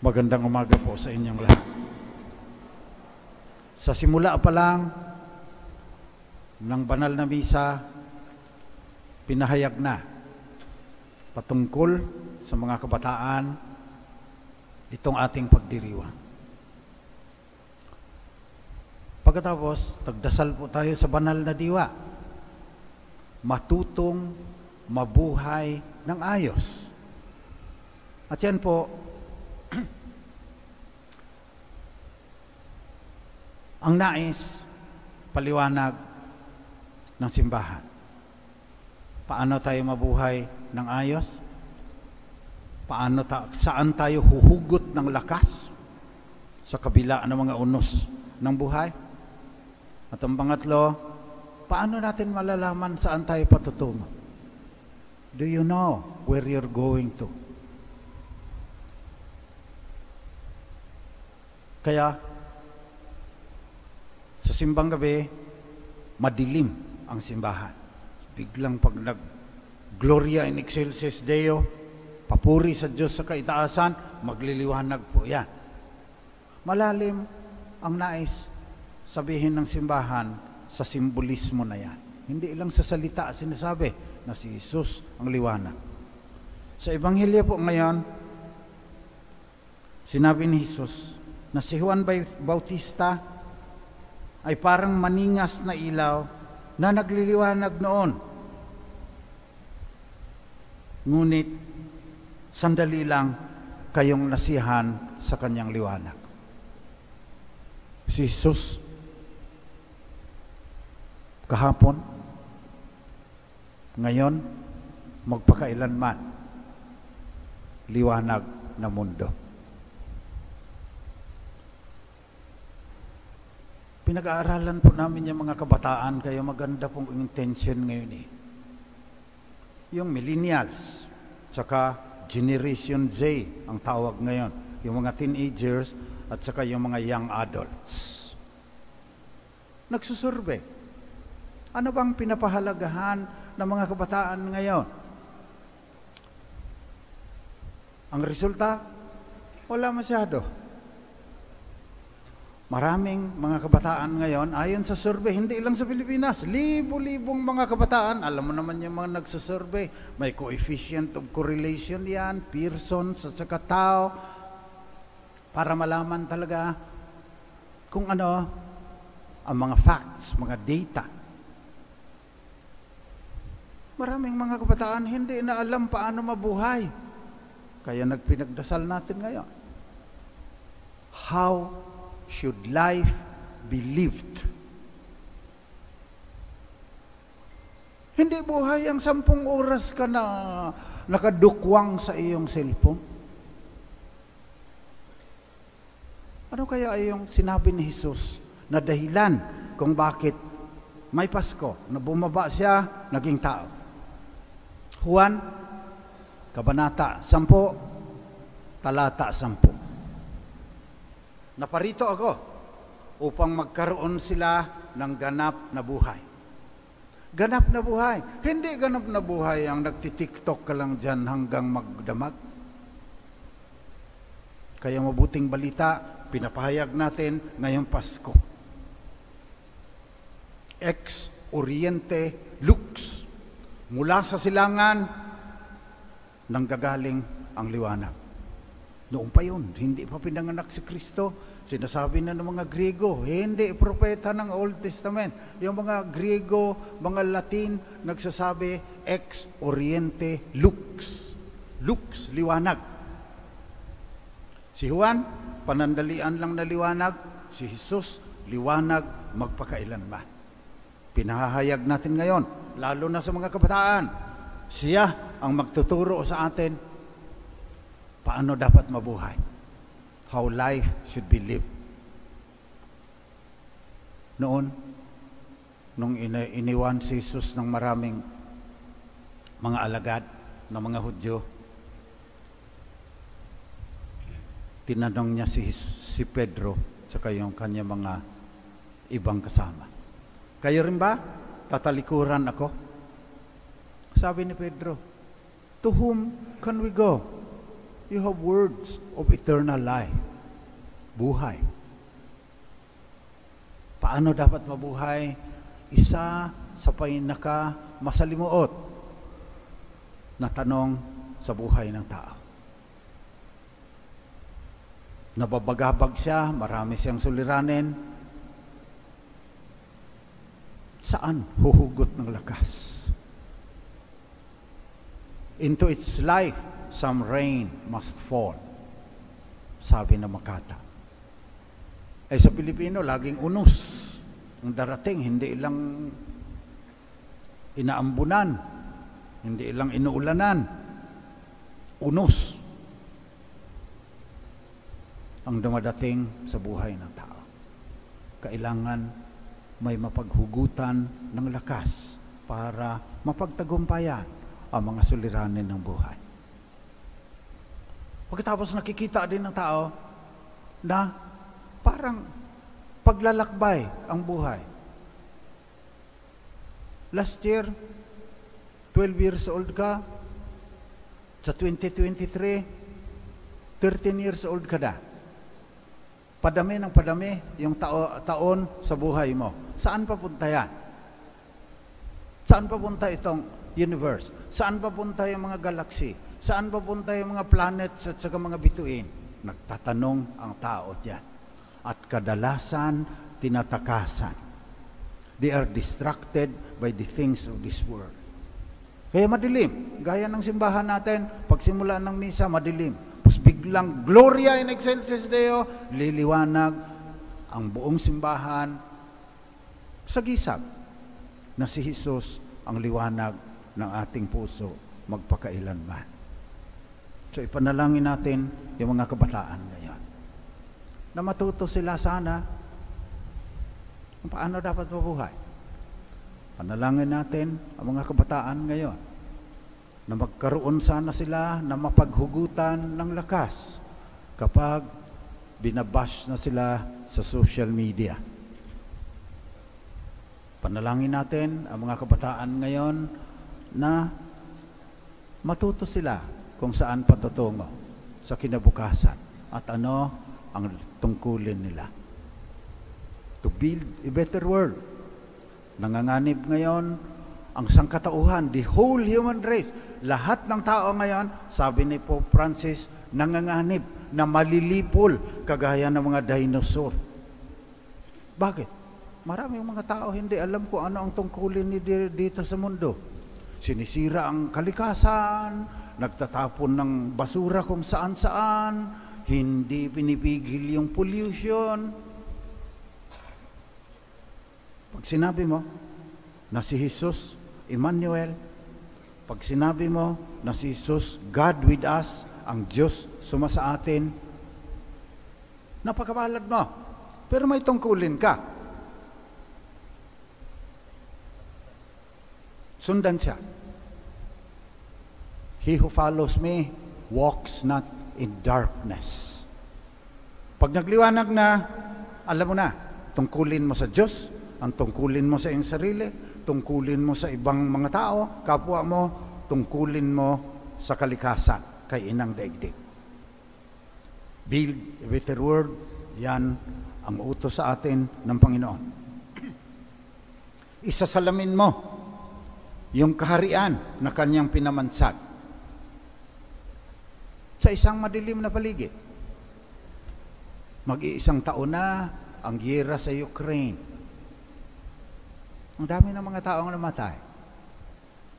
Magandang umaga po sa inyong lahat. Sa simula pa lang ng banal na misa, pinahayag na patungkol sa mga kabataan itong ating pagdiriwang. Pagkatapos, tagdasal po tayo sa banal na diwa. Matutong mabuhay ng ayos. At yan po, ang nais, paliwanag ng simbahan. Paano tayo mabuhay ng ayos? Paano ta- saan tayo huhugot ng lakas sa kabila ng mga unos ng buhay? At ang pangatlo, paano natin malalaman saan tayo patutungo? Do you know where you're going to? Kaya, sa simbang gabi, madilim ang simbahan. Biglang pag nag Gloria in excelsis Deo, papuri sa Diyos sa kaitaasan, magliliwanag po yan. Malalim ang nais sabihin ng simbahan sa simbolismo na yan. Hindi lang sa salita sinasabi na si Jesus ang liwanag. Sa Ebanghelyo po ngayon, sinabi ni Jesus na si Juan Bautista ay parang maningas na ilaw na nagliliwanag noon. Ngunit, sandali lang kayong nasihan sa kanyang liwanag. Si Jesus, kahapon, ngayon, magpakailanman, liwanag na mundo. Pinag-aaralan po namin yung mga kabataan, kaya maganda pong intention ngayon eh. Yung millennials, tsaka Generation Z ang tawag ngayon. Yung mga teenagers at saka yung mga young adults. Nagsusurvey. Ano bang pinapahalagahan ng mga kabataan ngayon? Ang resulta, wala masyado. Maraming mga kabataan ngayon, ayon sa survey, hindi lang sa Pilipinas, libo-libong mga kabataan, alam mo naman yung mga nagsasurvey, may coefficient of correlation yan, Pearson sa saka tao, para malaman talaga kung ano ang mga facts, mga data. Maraming mga kabataan hindi na alam paano mabuhay. Kaya nagpinagdasal natin ngayon. How should life be lived? Hindi buhay ang sampung oras ka na nakadukwang sa iyong cellphone. Ano kaya yung sinabi ni Jesus na dahilan kung bakit may Pasko na bumaba siya, naging tao? Juan, Kabanata 10, talata 10. Naparito ako upang magkaroon sila ng ganap na buhay. Ganap na buhay. Hindi ganap na buhay ang nagtitiktok ka lang dyan hanggang magdamag. Kaya mabuting balita, pinapahayag natin ngayong Pasko. Ex Oriente Lux. Mula sa silangan, nanggagaling ang liwanag. Noon pa yun, hindi pa pinanganak si Kristo. Sinasabi na ng mga Griego, hindi propeta ng Old Testament. Yung mga Griego, mga Latin, nagsasabi, ex oriente lux. Lux, liwanag. Si Juan, panandalian lang na liwanag. Si Jesus, liwanag magpakailanman. Pinahahayag natin ngayon, lalo na sa mga kabataan. Siya ang magtuturo sa atin paano dapat mabuhay. How life should be lived. Noon, nung ini- iniwan si Jesus ng maraming mga alagad ng mga Hudyo, tinanong niya si, si Pedro sa yung kanya mga ibang kasama. Kayo rin ba? Tatalikuran ako? Sabi ni Pedro, To whom can we go? You have words of eternal life. Buhay. Paano dapat mabuhay? Isa sa pinaka masalimuot na tanong sa buhay ng tao. Nababagabag siya, marami siyang suliranin. Saan huhugot ng lakas? Into its life, some rain must fall. Sabi ng Makata. Eh sa Pilipino, laging unos ang darating, hindi lang inaambunan, hindi lang inuulanan, unos ang dumadating sa buhay ng tao. Kailangan may mapaghugutan ng lakas para mapagtagumpayan ang mga suliranin ng buhay. Pagkatapos nakikita din ng tao na parang paglalakbay ang buhay. Last year, 12 years old ka, sa 2023, 13 years old ka na. Padami ng padami yung tao, taon sa buhay mo. Saan papunta yan? Saan papunta itong universe? Saan papunta yung mga galaxy? Saan papunta yung mga planets at saka mga bituin? Nagtatanong ang tao diyan. At kadalasan, tinatakasan. They are distracted by the things of this world. Kaya madilim. Gaya ng simbahan natin, pagsimula ng misa, madilim. Tapos biglang, Gloria in excelsis Deo, liliwanag ang buong simbahan sa gisag na si Jesus ang liwanag ng ating puso magpakailanman. So ipanalangin natin yung mga kabataan ngayon. Na matuto sila sana kung paano dapat mabuhay. Panalangin natin ang mga kabataan ngayon na magkaroon sana sila na mapaghugutan ng lakas kapag binabash na sila sa social media. Panalangin natin ang mga kabataan ngayon na matuto sila kung saan patutungo sa kinabukasan at ano ang tungkulin nila. To build a better world. Nanganganib ngayon ang sangkatauhan, the whole human race. Lahat ng tao ngayon, sabi ni Pope Francis, nanganganib na malilipol kagaya ng mga dinosaur. Bakit? Maraming mga tao hindi alam kung ano ang tungkulin ni dito sa mundo. Sinisira ang kalikasan, nagtatapon ng basura kung saan-saan, hindi pinipigil yung pollution. Pag sinabi mo na si Jesus, Emmanuel, pag sinabi mo na si Jesus, God with us, ang Diyos suma sa atin, napakabalad mo. Pero may tungkulin ka. Sundan siya. He who follows me walks not in darkness. Pag nagliwanag na, alam mo na, tungkulin mo sa Diyos, ang tungkulin mo sa iyong sarili, tungkulin mo sa ibang mga tao, kapwa mo, tungkulin mo sa kalikasan, kay inang daigdig. Build a better world, yan ang utos sa atin ng Panginoon. Isasalamin mo yung kaharian na kanyang pinamansag sa isang madilim na paligid. Mag-iisang taon na ang giyera sa Ukraine. Ang dami ng mga taong namatay.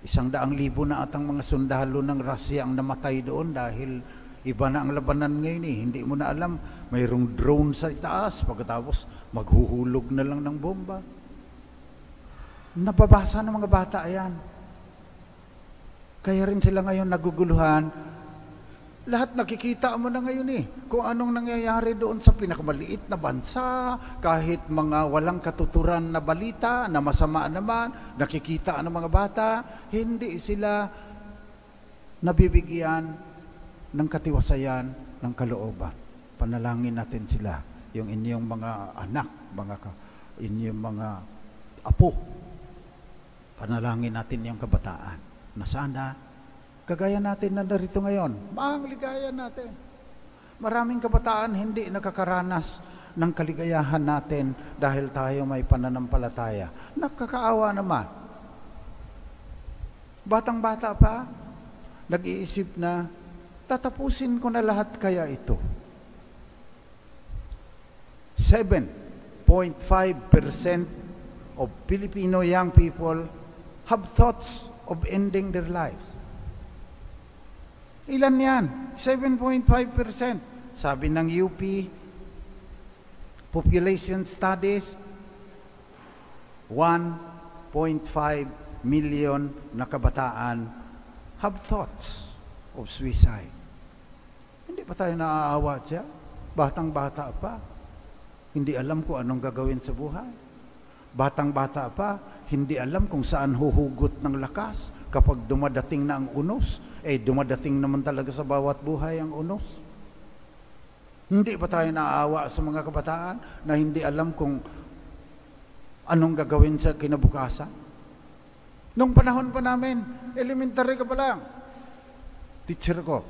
Isang daang libo na at ang mga sundalo ng Russia ang namatay doon dahil iba na ang labanan ngayon eh. Hindi mo na alam, mayroong drone sa itaas pagkatapos maghuhulog na lang ng bomba. Nababasa ng mga bata yan. Kaya rin sila ngayon naguguluhan. Lahat nakikita mo na ngayon eh. Kung anong nangyayari doon sa pinakamaliit na bansa, kahit mga walang katuturan na balita, na masama naman, nakikita ng mga bata, hindi sila nabibigyan ng katiwasayan ng kalooban. Panalangin natin sila, yung inyong mga anak, mga inyong mga apo, Panalangin natin yung kabataan na sana Kagaya natin na narito ngayon, ang ligaya natin. Maraming kabataan hindi nakakaranas ng kaligayahan natin dahil tayo may pananampalataya. Nakakaawa naman. Batang-bata pa, nag-iisip na, tatapusin ko na lahat kaya ito. 7.5% of Filipino young people have thoughts of ending their lives. Ilan yan? 7.5%. Sabi ng UP, Population Studies, 1.5 million na kabataan have thoughts of suicide. Hindi pa tayo naaawa siya? Batang-bata pa. Hindi alam kung anong gagawin sa buhay. Batang-bata pa, hindi alam kung saan huhugot ng lakas kapag dumadating na ang unos. Eh, dumadating naman talaga sa bawat buhay ang unos. Hindi pa tayo naaawa sa mga kabataan na hindi alam kung anong gagawin sa kinabukasan? Nung panahon pa namin, elementary ka pa lang. Teacher ko,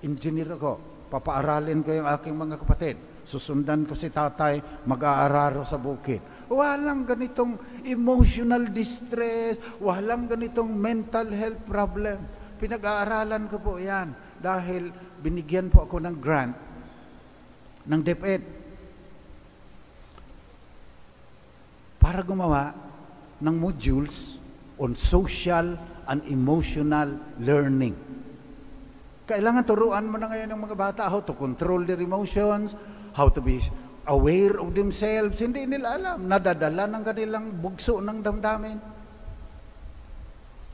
engineer ako, papaaralin ko yung aking mga kapatid. Susundan ko si tatay, mag-aararo sa bukid. Walang ganitong emotional distress, walang ganitong mental health problem. Pinag-aaralan ko po yan dahil binigyan po ako ng grant ng DepEd para gumawa ng modules on social and emotional learning. Kailangan turuan mo na ngayon ng mga bata how to control their emotions, how to be aware of themselves. Hindi nila alam. Nadadala ng kanilang bugso ng damdamin.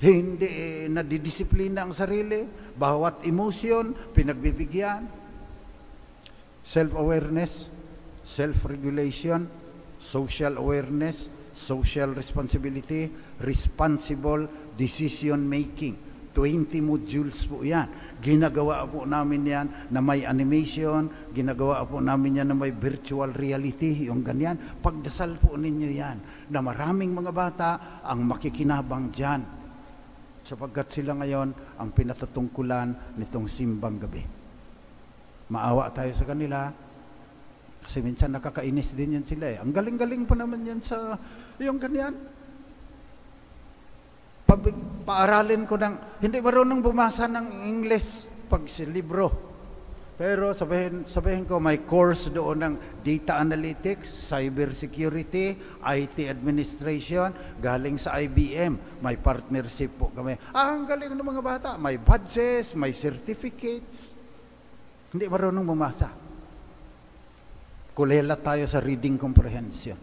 Hindi eh, nadidisiplina ang sarili. Bawat emotion, pinagbibigyan self-awareness, self-regulation, social awareness, social responsibility, responsible decision-making. 20 modules po yan. Ginagawa po namin yan na may animation, ginagawa po namin yan na may virtual reality, yung ganyan. Pagdasal po ninyo yan na maraming mga bata ang makikinabang dyan sapagkat sila ngayon ang pinatatungkulan nitong simbang gabi maawa tayo sa kanila. Kasi minsan nakakainis din yan sila eh. Ang galing-galing pa naman yan sa yung ganyan. Pa, paaralin ko ng, hindi marunong bumasa ng English pag si libro. Pero sabihin, sabihin ko, may course doon ng data analytics, cyber security, IT administration, galing sa IBM. May partnership po kami. Ah, ang galing ng mga bata. May badges, may certificates. Hindi marunong bumasa. Kulela tayo sa reading comprehension.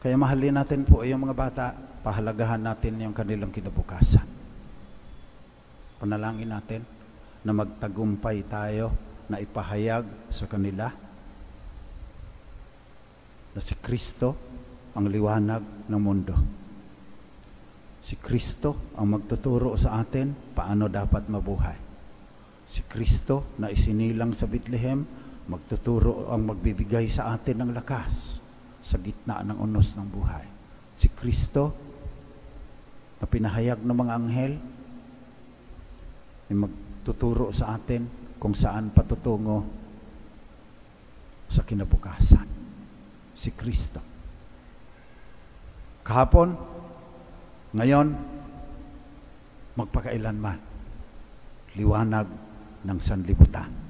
Kaya mahalin natin po yung mga bata, pahalagahan natin yung kanilang kinabukasan. Panalangin natin na magtagumpay tayo na ipahayag sa kanila na si Kristo ang liwanag ng mundo. Si Kristo ang magtuturo sa atin paano dapat mabuhay si Kristo na isinilang sa Bethlehem, magtuturo ang magbibigay sa atin ng lakas sa gitna ng unos ng buhay. Si Kristo na pinahayag ng mga anghel ay magtuturo sa atin kung saan patutungo sa kinabukasan. Si Kristo. Kahapon, ngayon, magpakailanman, liwanag ng sanlibutan.